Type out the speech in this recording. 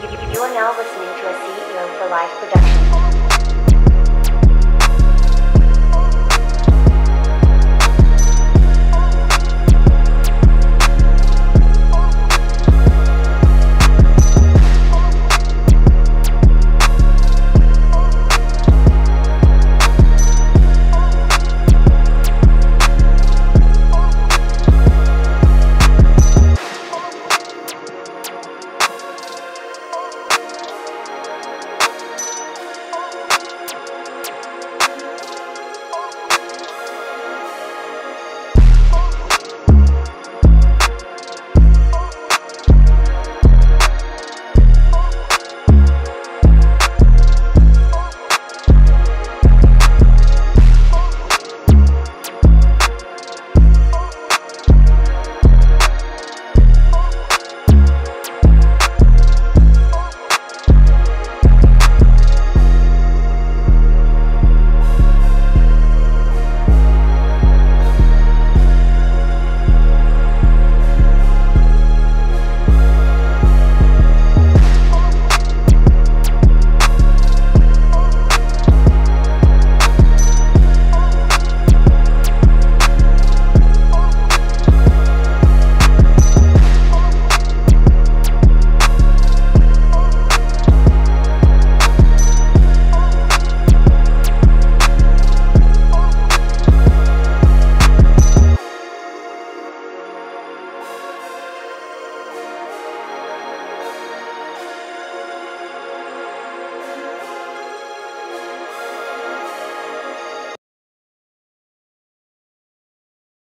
You, you are now listening to a CEO for Life production.